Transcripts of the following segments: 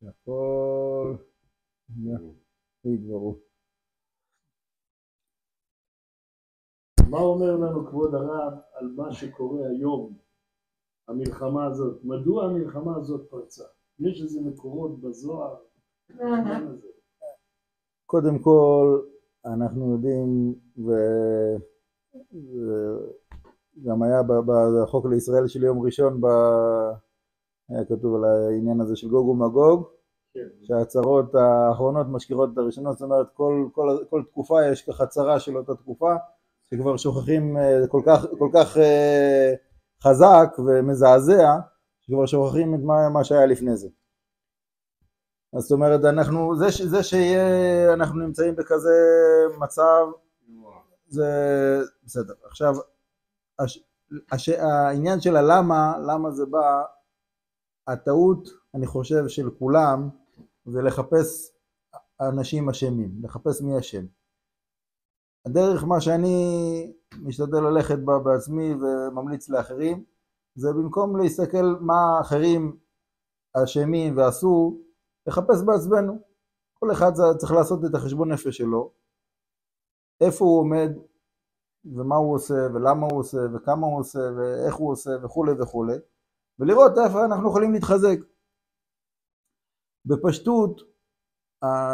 שהכל יהיה ברור. מה אומר לנו כבוד הרב על מה שקורה היום, המלחמה הזאת? מדוע המלחמה הזאת פרצה? יש איזה מקורות בזוהר? קודם כל, אנחנו יודעים, וגם היה בחוק לישראל של יום ראשון, היה כתוב על העניין הזה של גוג ומגוג, כן. שההצהרות האחרונות משקירות את הראשונות, זאת אומרת כל, כל, כל תקופה יש ככה הצהרה של אותה תקופה, שכבר שוכחים אה, כל כך, כל כך אה, חזק ומזעזע, שכבר שוכחים את מה, מה שהיה לפני זה. אז זאת אומרת, אנחנו, זה, זה שאנחנו נמצאים בכזה מצב, זה בסדר. עכשיו, הש, הש, העניין של הלמה, למה זה בא, הטעות, אני חושב, של כולם, זה לחפש אנשים אשמים, לחפש מי אשם. הדרך, מה שאני משתדל ללכת בה בעצמי וממליץ לאחרים, זה במקום להסתכל מה אחרים אשמים ועשו, לחפש בעצמנו. כל אחד צריך לעשות את החשבון נפש שלו, איפה הוא עומד ומה הוא עושה ולמה הוא עושה וכמה הוא עושה ואיך הוא עושה וכולי וכולי ולראות איפה אנחנו יכולים להתחזק. בפשטות,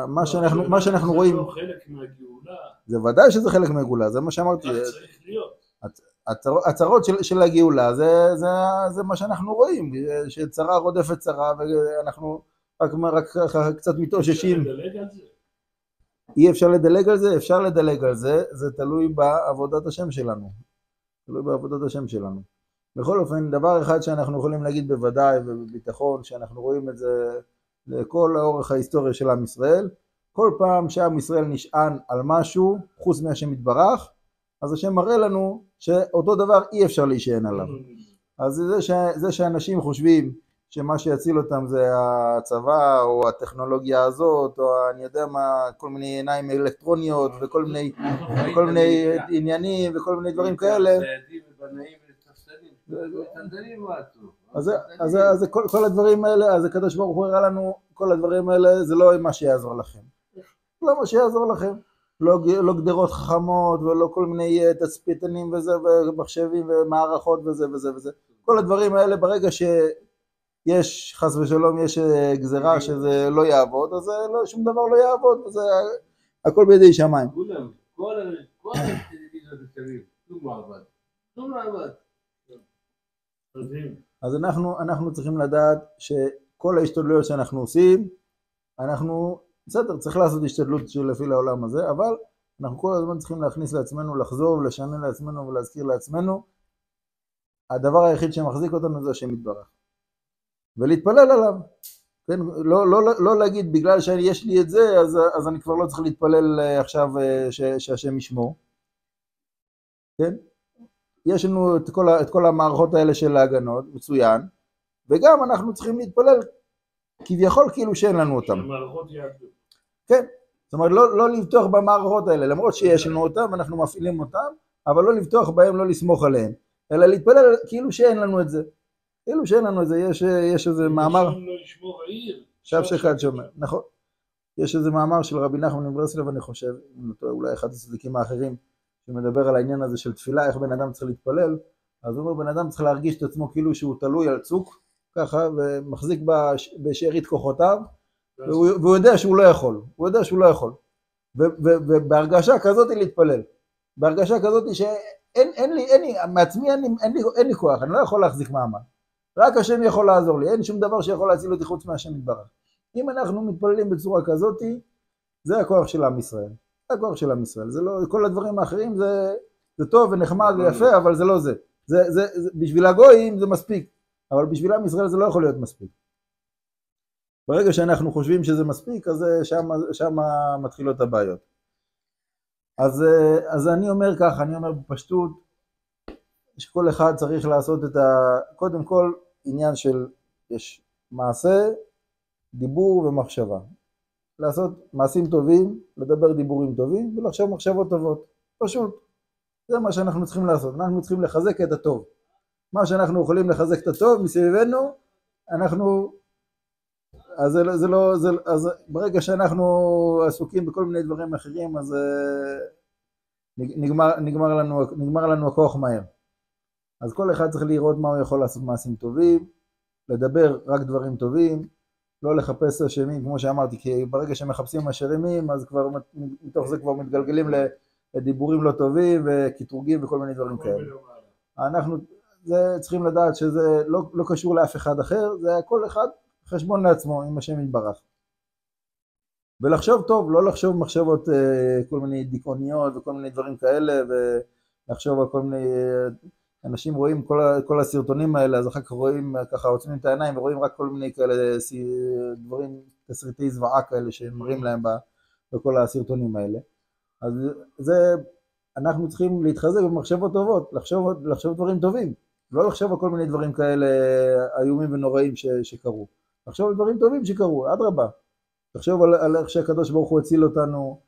מה שאנחנו, מה שאנחנו רואים... זה לא חלק מהגאולה. זה ודאי שזה חלק מהגאולה, זה מה שאמרתי. כך צריך להיות. הצרות של, של הגאולה זה, זה, זה מה שאנחנו רואים, שצרה רודפת צרה ואנחנו רק, רק, רק קצת מתאוששים. אי אפשר לדלג על זה? אפשר לדלג על זה, זה תלוי בעבודת השם שלנו. תלוי בעבודת השם שלנו. בכל אופן, דבר אחד שאנחנו יכולים להגיד בוודאי ובביטחון, שאנחנו רואים את זה לכל האורך ההיסטוריה של עם ישראל, כל פעם שעם ישראל נשען על משהו, חוץ מהשם יתברך, אז השם מראה לנו שאותו דבר אי אפשר להישען עליו. אז זה, ש... זה שאנשים חושבים שמה שיציל אותם זה הצבא או הטכנולוגיה הזאת או אני יודע מה כל מיני עיניים אלקטרוניות וכל מיני, מיני עניינים וכל מיני דברים כאלה אז, אז כל, הדברים האלה, אז הקדוש ברוך הוא הראה לנו, כל הדברים האלה זה לא מה שיעזור לכם. לא מה שיעזור לכם. לא, לא גדרות חכמות ולא כל מיני תצפיתנים וזה ומחשבים ומערכות וזה וזה וזה. כל הדברים האלה ברגע שיש חס ושלום יש גזירה שזה לא יעבוד אז לא, שום דבר לא יעבוד וזה הכל בידי שמיים. כולם, כל הטלוויזיות מסביב, כלום לא עבד. כלום לא עבד. אז אנחנו, אנחנו צריכים לדעת שכל ההשתדלויות שאנחנו עושים, אנחנו, בסדר, צריך לעשות השתדלות לפי לעולם הזה, אבל אנחנו כל הזמן צריכים להכניס לעצמנו, לחזור ולשנן לעצמנו ולהזכיר לעצמנו, הדבר היחיד שמחזיק אותנו זה השם יתברך. ולהתפלל עליו. כן, לא, לא, לא, לא להגיד בגלל שיש לי את זה אז, אז אני כבר לא צריך להתפלל אה, עכשיו אה, ש, שהשם ישמור. כן? יש לנו את כל, את כל המערכות האלה של ההגנות, מצוין, וגם אנחנו צריכים להתפלל כביכול כאילו שאין לנו אותם. שמערכות יעבדו. כן, זאת אומרת לא, לא לבטוח במערכות האלה, למרות שיש לנו אותם, אנחנו מפעילים אותם, אבל לא לבטוח בהם, לא לסמוך עליהם, אלא להתפלל כאילו שאין לנו את זה. כאילו שאין לנו את זה, יש, יש איזה מאמר... לא. שב שקד שומר, נכון. יש איזה מאמר של רבי נחמן מברסלב, אני חושב, אולי אחד הצדיקים האחרים, שמדבר על העניין הזה של תפילה, איך בן אדם צריך להתפלל, אז הוא אומר, בן אדם צריך להרגיש את עצמו כאילו שהוא תלוי על צוק, ככה, ומחזיק בשארית כוחותיו, והוא, והוא יודע שהוא לא יכול, הוא יודע שהוא לא יכול. ובהרגשה כזאת להתפלל, בהרגשה כזאת שאין אין לי, אין לי, מעצמי אין לי, אין, לי, אין לי כוח, אני לא יכול להחזיק מעמד. רק השם יכול לעזור לי, אין שום דבר שיכול להציל אותי חוץ מהשם יתברך. אם אנחנו מתפללים בצורה כזאתי, זה הכוח של עם ישראל. זה הכוח של עם ישראל. זה לא, כל הדברים האחרים זה, זה טוב ונחמד ויפה, אבל זה לא זה. זה, זה, זה. בשביל הגויים זה מספיק, אבל בשביל עם ישראל זה לא יכול להיות מספיק. ברגע שאנחנו חושבים שזה מספיק, אז שם, שם מתחילות הבעיות. אז, אז אני אומר ככה, אני אומר בפשטות, שכל אחד צריך לעשות את ה... קודם כל עניין של יש מעשה, דיבור ומחשבה. לעשות מעשים טובים, לדבר דיבורים טובים ולחשוב מחשבות טובות. פשוט. זה מה שאנחנו צריכים לעשות. אנחנו צריכים לחזק את הטוב. מה שאנחנו יכולים לחזק את הטוב מסביבנו, אנחנו אז זה, לא- זה לא, זה, אז ברגע שאנחנו עסוקים בכל מיני דברים אחרים, אז אה, נג- נגמר, נגמר, לנו, נגמר לנו הכוח מהר. אז כל אחד צריך לראות מה הוא יכול לעשות מעשים טובים, לדבר רק דברים טובים, לא לחפש אשמים, כמו שאמרתי, כי ברגע שמחפשים אשמים, אז כבר מת- מתוך זה כבר מתגלגלים לדיבורים לא טובים וקטרוגים וכל מיני דברים כאלה. אנחנו זה צריכים לדעת שזה לא, לא קשור לאף אחד אחר, זה כל אחד חשבון לעצמו עם השם יתברך. ולחשוב טוב, לא לחשוב מחשבות אה, כל מיני דיכאוניות וכל מיני דברים כאלה, ולחשוב על כל מיני... אנשים רואים כל, כל הסרטונים האלה, אז אחר כך רואים, ככה עוצמים את העיניים ורואים רק כל מיני כאלה דברים, תסריטי זוועה כאלה שמראים להם בכל הסרטונים האלה. אז זה, אנחנו צריכים להתחזק במחשבות טובות, לחשוב, לחשוב דברים טובים, לא לחשוב על כל מיני דברים כאלה איומים ונוראים ש, שקרו. לחשוב על דברים טובים שקרו, אדרבה. לחשוב על, על איך שהקדוש ברוך הוא הציל אותנו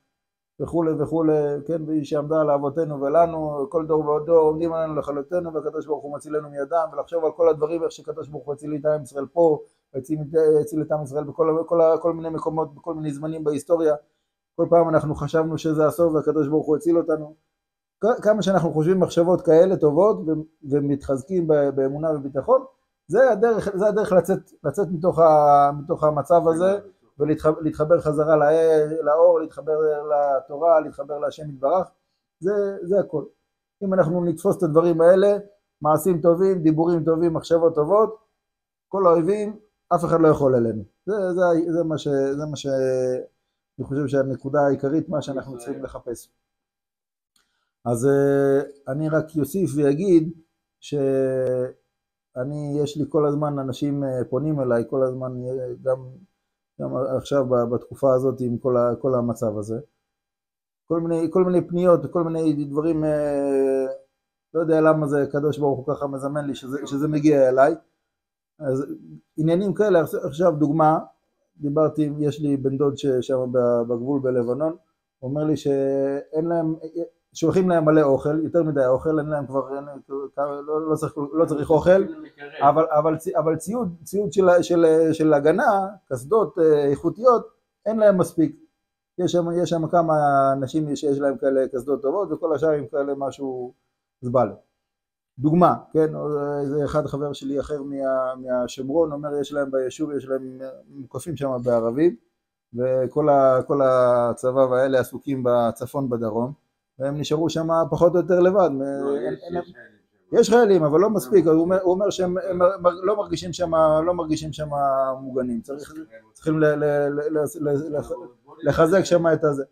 וכולי וכולי, כן, והיא שעמדה על אבותינו ולנו, כל דור ועוד דור עומדים עלינו לכלותנו והקדוש ברוך הוא מצילנו מידם, ולחשוב על כל הדברים איך שקדוש ברוך הוא הציל את עם ישראל פה, הציל את עם ישראל בכל כל, כל מיני מקומות, בכל מיני זמנים בהיסטוריה. כל פעם אנחנו חשבנו שזה הסוף והקדוש ברוך הוא הציל אותנו. כמה שאנחנו חושבים מחשבות כאלה טובות ומתחזקים באמונה וביטחון, זה הדרך, זה הדרך לצאת, לצאת מתוך, ה, מתוך המצב הזה ולהתחבר חזרה לאור, להתחבר לתורה, להתחבר להשם יתברך, זה, זה הכל. אם אנחנו נתפוס את הדברים האלה, מעשים טובים, דיבורים טובים, מחשבות טובות, כל האויבים, אף אחד לא יכול עלינו. זה, זה, זה, מה ש, זה מה שאני חושב שהנקודה העיקרית, מה שאנחנו צריכים לחפש. אז אה, אני רק אוסיף ואגיד שאני, יש לי כל הזמן אנשים אה, פונים אליי, כל הזמן, אה, גם, גם עכשיו בתקופה הזאת עם כל, ה, כל המצב הזה. כל מיני, כל מיני פניות וכל מיני דברים, אה, לא יודע למה זה הקדוש ברוך הוא ככה מזמן לי שזה, שזה מגיע אליי. אז עניינים כאלה, עכשיו דוגמה, דיברתי, יש לי בן דוד ששם בגבול בלבנון, הוא אומר לי שאין להם, שולחים להם מלא אוכל, יותר מדי אוכל, אין להם כבר, אין, לא, לא, צריך, לא צריך אוכל, אבל, אבל, צי- אבל ציוד, ציוד של, של, של הגנה, קסדות אה, איכותיות, אין להם מספיק. יש שם, יש שם כמה אנשים שיש להם כאלה קסדות טובות, וכל השאר עם כאלה משהו זבלה. דוגמה, כן, או איזה אחד חבר שלי אחר מה, מהשומרון אומר יש להם ביישוב, יש להם מוקפים שם בערבים וכל ה, הצבא והאלה עסוקים בצפון בדרום והם נשארו שם פחות או יותר לבד, להם- יש חיילים אבל לא מספיק, הוא אומר, הוא אומר שהם הם לא מרגישים שם, לא מרגישים שם מוגנים, צריך, צריכים לחזק שם את הזה.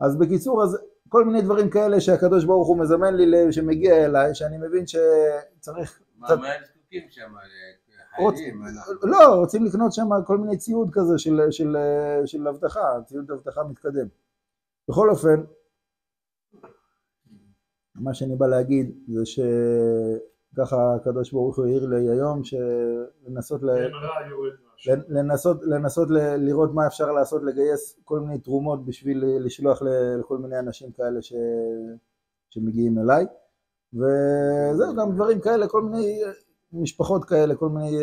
אז בקיצור, אז כל מיני דברים כאלה שהקדוש ברוך הוא מזמן לי, שמגיע אליי, שאני מבין שצריך... מה הם זקוקים שם? לחיילים? אנחנו- לא, רוצים לקנות שם כל מיני ציוד כזה של, של, של אבטחה, ציוד אבטחה מתקדם. בכל אופן, מה שאני בא להגיד זה שככה הקדוש ברוך הוא העיר לי היום, שלנסות ל... לנסות, לנסות ל- לראות מה אפשר לעשות, לגייס כל מיני תרומות בשביל לשלוח לכל מיני אנשים כאלה ש... שמגיעים אליי וזהו גם דברים כאלה, כל מיני משפחות כאלה, כל מיני,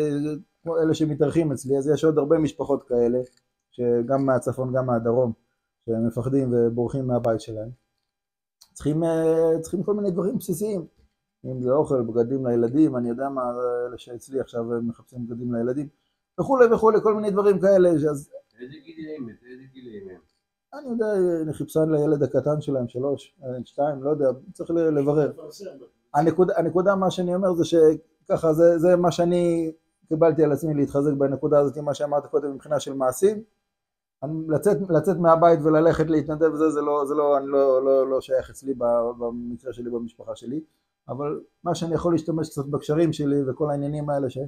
אלה שמתארחים אצלי, אז יש עוד הרבה משפחות כאלה, שגם מהצפון גם מהדרום, שהם מפחדים ובורחים מהבית שלהם. צריכים, אה, צריכים כל מיני דברים בסיסיים, אם זה אוכל, בגדים לילדים, אני יודע מה, אלה שאצלי עכשיו מחפשים בגדים לילדים, וכולי וכולי, כל מיני דברים כאלה, אז איזה גילים? איזה הם? אני יודע, אני חיפשן לילד הקטן שלהם, שלוש, אה, שתיים, לא יודע, צריך לברר. הנקודה, הנקודה מה שאני אומר זה שככה זה, זה מה שאני קיבלתי על עצמי להתחזק בנקודה הזאת, מה שאמרת קודם מבחינה של מעשים. לצאת, לצאת מהבית וללכת להתנדב וזה, זה לא, זה לא, אני לא, לא, לא שייך אצלי במקרה שלי, במשפחה שלי, אבל מה שאני יכול להשתמש קצת בקשרים שלי וכל העניינים האלה, ש,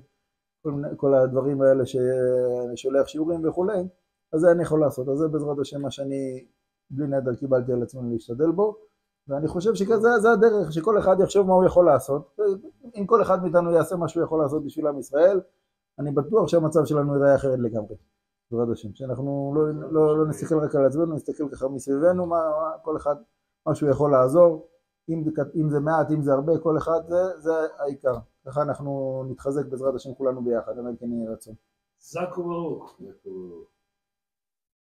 כל, כל הדברים האלה שאני שולח שיעורים וכולי, אז זה אני יכול לעשות, אז זה בעזרת השם מה שאני בלי נדר קיבלתי על עצמי להשתדל בו, ואני חושב שכזה זה הדרך, שכל אחד יחשוב מה הוא יכול לעשות. אם כל אחד מאיתנו יעשה מה שהוא יכול לעשות בשביל עם ישראל, אני בטוח שהמצב שלנו ייראה אחרת לגמרי, בעזרת השם. שאנחנו לא, לא, לא נסתכל רק על עצמנו, נסתכל ככה מסביבנו, מה, מה, כל אחד, מה שהוא יכול לעזור, אם אם זה מעט, אם זה הרבה, כל אחד, זה, זה העיקר. ככה אנחנו נתחזק בעזרת השם כולנו ביחד, אם כן יהיה רצון. זק וברוך. זה